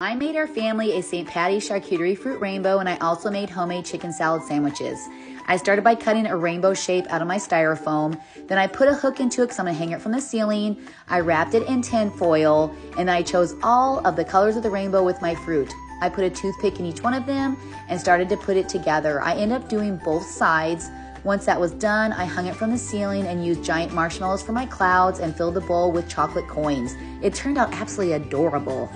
I made our family a St. Patty's charcuterie fruit rainbow and I also made homemade chicken salad sandwiches. I started by cutting a rainbow shape out of my styrofoam. Then I put a hook into it because I'm gonna hang it from the ceiling. I wrapped it in tin foil and I chose all of the colors of the rainbow with my fruit. I put a toothpick in each one of them and started to put it together. I ended up doing both sides. Once that was done, I hung it from the ceiling and used giant marshmallows for my clouds and filled the bowl with chocolate coins. It turned out absolutely adorable.